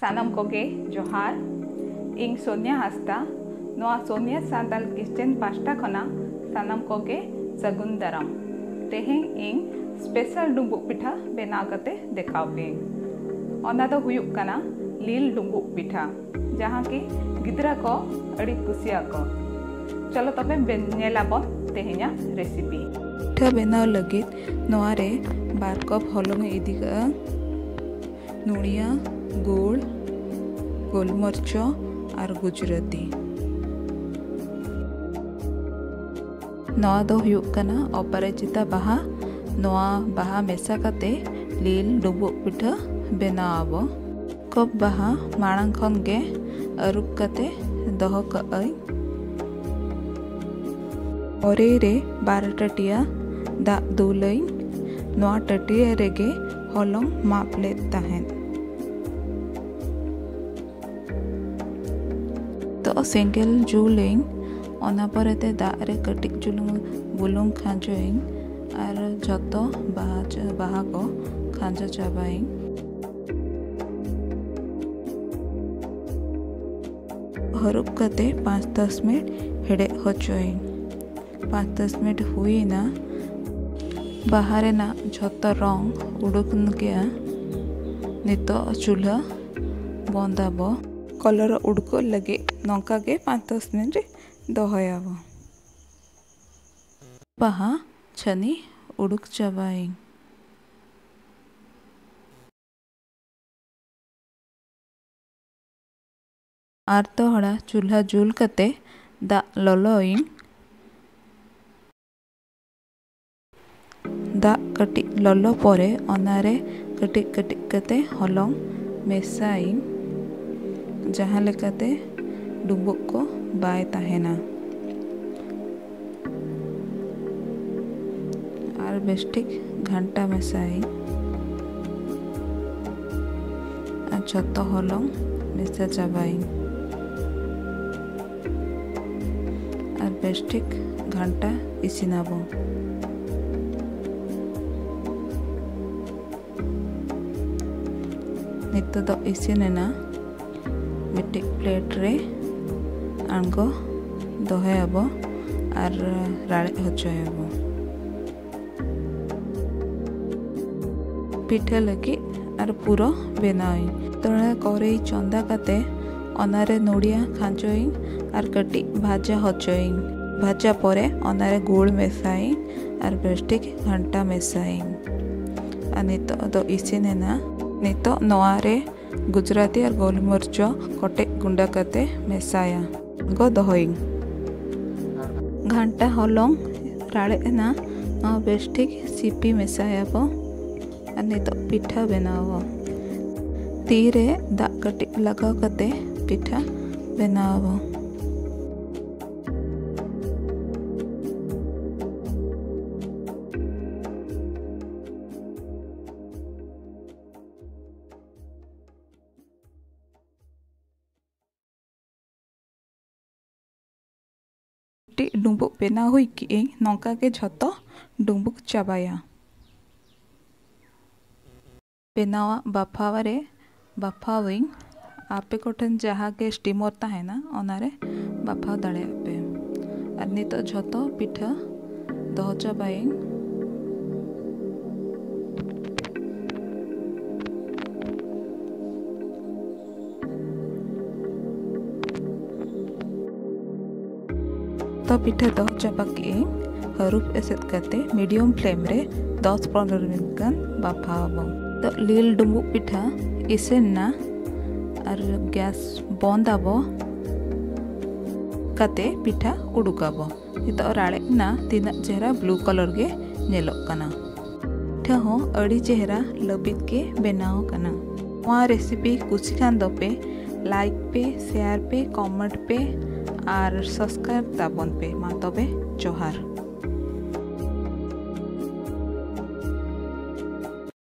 ᱥᱟᱱᱟᱢ ᱠᱚᱜᱮ ᱡᱚᱦᱟᱨ ᱤᱧ ᱥᱳᱱᱤᱭᱟ ᱦᱟᱸᱥᱫᱟ ᱱᱚᱣᱟ ᱥᱳᱱᱤᱭᱟ ᱥᱟᱱᱛᱟᱞ ᱠᱤᱪᱮᱱ ᱯᱟᱥᱴᱟ ᱠᱷᱚᱱᱟᱜ ᱥᱟᱱᱟᱢ ᱠᱚᱜᱮ ᱥᱟᱹᱜᱩᱱ ᱫᱟᱨᱟᱢ ᱛᱮᱦᱮᱧ ᱤᱧ ᱥᱯᱮᱥᱟᱞ ᱰᱩᱸᱵᱩᱜ ᱯᱤᱴᱷᱟᱹ ᱵᱮᱱᱟᱣ ᱠᱟᱛᱮ ᱫᱮᱠᱷᱟᱣ ᱯᱮᱭᱟᱹᱧ ᱚᱱᱟ ᱫᱚ ᱦᱩᱭᱩᱜ ᱠᱟᱱᱟ ᱞᱤᱞ ᱰᱩᱸᱵᱩᱜ ᱯᱤᱴᱷᱟᱹ ᱡᱟᱦᱟᱸ ᱠᱤ ᱜᱤᱫᱽᱨᱟᱹ ᱠᱚ ᱟᱹᱰᱤ ᱠᱩᱥᱤᱭᱟᱜ ᱠᱚ ᱪᱚᱞᱚ ᱛᱚᱵᱮ ᱧᱮᱞᱟᱵᱚᱱ ᱛᱮᱦᱮᱧᱟᱜ ᱨᱮᱥᱤᱯᱤ ᱯᱤᱴᱷᱟᱹ ᱵᱮᱱᱟᱣ ᱞᱟᱹᱜᱤᱫ ᱱᱚᱣᱟ ᱨᱮ ᱵᱟᱨ ᱠᱚᱯ ᱦᱚᱞᱚᱝ ᱤᱫᱤ ᱠᱟᱜᱼᱟ ᱱᱩᱲᱤᱭᱟ गुड़, गोलमरच और गुजराती। अपराजिता बहा बहा मेसा करते लील डुब पिठ बनाव। कप बहा माण गे अरुप करते दह करे रे बार टटिया दा दूल टटिया रेगे हलम मापलेता तो सेंगेल जूलिंग अनापरेते दारे कटिक जुलुंग बुलुंग खांजोइंग आर जतो बाहाज बाहाको खांजा चाबाई हरुप कते पाँच दस मिनट हेडे हचोइंग पाँच दस मिनट हुई ना बाहर ना जतो रंग उड़ुक गया नितो चूल्हा बंदाबो କଲର୍ ଉଡ଼କ ଲଗେ ଲଙ୍କାକେ ପାଞ୍ଚ ଦଶ ମିନିଟ୍ ଦହୟାବ ପହା ଛନି ଉଡ଼ୁକ ଚବାଇ ᱟᱨ ᱛᱚ ᱦᱚᱲᱟ ᱪᱩᱞᱦᱟ ᱡᱩᱞ ᱠᱟᱛᱮ ᱫᱟᱜ ᱞᱚᱞᱚᱭᱤᱧ ᱫᱟᱜ ᱠᱟᱹᱴᱤᱡ ᱞᱚᱞᱚ ᱯᱚᱨᱮ ᱚᱱᱟᱨᱮ ᱠᱟᱹᱴᱤᱡ ᱠᱟᱹᱴᱤᱡ ᱠᱟᱛᱮ ᱦᱚᱞᱚᱝ ᱢᱮᱥᱟᱭᱤᱧ ᱡᱟᱦᱟᱸ ᱞᱮᱠᱟᱛᱮ ᱰᱩᱸᱵᱩᱜ ᱠᱚ ᱵᱟᱭ ᱛᱟᱦᱮᱱᱟ ᱟᱨ ᱵᱮᱥᱴᱷᱤᱠ ᱜᱷᱟᱱᱴᱟ ᱢᱮᱥᱟᱭᱤᱧ ᱟᱨ ᱡᱷᱚᱛᱚ ᱦᱚᱞᱚᱝ ᱢᱮᱥᱟ ᱪᱟᱵᱟᱭᱤᱧ ᱟᱨ ᱵᱮᱥᱴᱷᱤᱠ ᱜᱷᱟᱱᱴᱟ ᱤᱥᱤᱱᱟᱵᱚᱱ ᱱᱤᱛᱚᱜ ᱫᱚ ᱤᱥᱤᱱᱮᱱᱟ ᱢᱤᱫᱴᱤᱡ ᱯᱞᱮᱴ ᱨᱮ ᱟᱬᱜᱚ ᱫᱚᱦᱚᱭᱟᱵᱚ ᱟᱨ ᱨᱟᱲᱮᱡ ᱦᱚᱪᱚᱭᱟᱵᱚ ᱯᱤᱴᱷᱟᱹ ᱞᱟᱹᱜᱤᱫ ᱟᱨ ᱯᱩᱨᱟᱹ ᱵᱮᱱᱟᱣᱟᱹᱧ ᱛᱷᱚᱲᱟ ᱠᱚᱨᱮᱭ ᱪᱚᱸᱫᱟ ᱠᱟᱛᱮ ᱚᱱᱟᱨᱮ ᱱᱚᱲᱤᱭᱟ ᱠᱷᱟᱸᱡᱚᱭᱟᱹᱧ ᱟᱨ ᱠᱟᱹᱴᱤᱡ ᱵᱷᱟᱡᱟ ᱦᱚᱪᱚᱭᱟᱹᱧ ᱵᱷᱟᱡᱟ ᱯᱚᱨᱮ ᱚᱱᱟᱨᱮ ᱜᱩᱲ ᱢᱮᱥᱟᱭᱟᱹᱧ ᱟᱨ ᱵᱮᱥᱴᱷᱤᱠ ᱜᱷᱟᱱᱴᱟ ᱢᱮᱥᱟᱭᱟᱹᱧ ᱟᱨ ᱱᱤᱛᱚᱜ ᱫᱚ ᱤᱥᱤᱱ ᱮᱱᱟ ᱱᱤᱛᱚᱜ ᱱᱚᱣᱟᱨᱮ ᱜᱩᱡᱽᱨᱟᱛᱤ ᱟᱨ ᱜᱳᱞᱢᱚᱨᱪ ᱠᱚᱴᱮᱡ ᱜᱩᱸᱰᱟ ᱠᱟᱛᱮ ᱢᱮᱥᱟᱭᱟ ᱜᱚ ᱫᱚᱦᱚᱭᱤᱧ ᱜᱷᱟᱱᱴᱟ ᱦᱚᱞᱚᱝ ᱨᱟᱲᱮᱡ ᱮᱱᱟ ᱱᱚᱣᱟ ᱵᱮᱥ ᱴᱷᱤᱠ ᱥᱤᱯᱤ ᱢᱮᱥᱟᱭᱟᱵᱚ ᱟᱨ ᱱᱤᱛᱚᱜ ᱯᱤᱴᱷᱟᱹ ᱵᱮᱱᱟᱣᱟᱵᱚ ᱛᱤᱨᱮ ᱫᱟᱜ ᱠᱟᱹᱴᱤᱡ ᱞᱟᱜᱟᱣ ᱠᱟᱛᱮ ᱯᱤᱴᱷᱟᱹ ᱵᱮᱱᱟᱣᱟᱵᱚ ᱢᱤᱫᱴᱤᱡ ᱰᱩᱸᱵᱩᱜ ᱵᱮᱱᱟᱣ ᱦᱩᱭ ᱠᱮᱜᱼᱟᱹᱧ ᱱᱚᱝᱠᱟ ᱜᱮ ᱡᱷᱚᱛᱚ ᱰᱩᱸᱵᱩᱜ ᱪᱟᱵᱟᱭᱟ ᱵᱮᱱᱟᱣᱟᱜ ᱵᱟᱯᱷᱟᱣ ᱨᱮ ᱵᱟᱯᱷᱟᱣᱟᱹᱧ ᱟᱯᱮ ᱠᱚᱴᱷᱮᱱ ᱡᱟᱦᱟᱸ ᱜᱮ ᱥᱴᱤᱢᱚᱨ ᱛᱟᱦᱮᱱᱟ ᱚᱱᱟᱨᱮ ᱵᱟᱯᱷᱟᱣ ᱫᱟᱲᱮᱭᱟᱜ ᱯᱮ ᱟᱨ ᱱᱤᱛᱚᱜ ᱡᱷᱚᱛᱚ ᱯᱤᱴᱷᱟᱹ ᱫᱚᱦᱚ ᱪᱟᱵᱟᱭᱟᱹᱧ पिठे दो चपाकी हरूप एसद मीडियम फ्लेम रे दस पंद्रह मिनट बाफा तो लील डुब पिठा इसेना और गैस बंद आबे पिठा उड़ुकब तो रड़ेना तना चेहरा ब्लू कलर के नल पिठाह चेहरा लबित के बनाव रेसिपी कुछ खान दो पे लाइक पे शेयर पे कमेंट पे ᱟᱨ ᱥᱟᱵᱥᱠᱨᱟᱭᱤᱵ ᱛᱟᱵᱚᱱ ᱯᱮ ᱢᱟ ᱛᱚᱵᱮ ᱡᱚᱦᱟᱨ